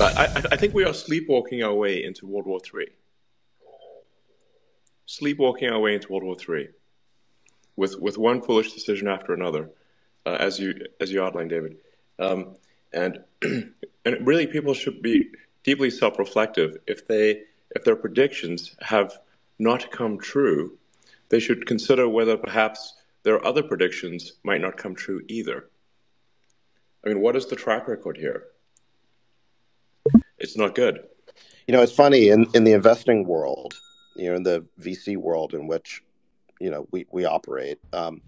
I, I think we are sleepwalking our way into World War III. Sleepwalking our way into World War III, with with one foolish decision after another, uh, as you as you outlined, David, um, and and really people should be deeply self-reflective. If they if their predictions have not come true, they should consider whether perhaps their other predictions might not come true either. I mean, what is the track record here? It's not good. You know, it's funny in, in the investing world, you know, in the VC world in which, you know, we, we operate. Um,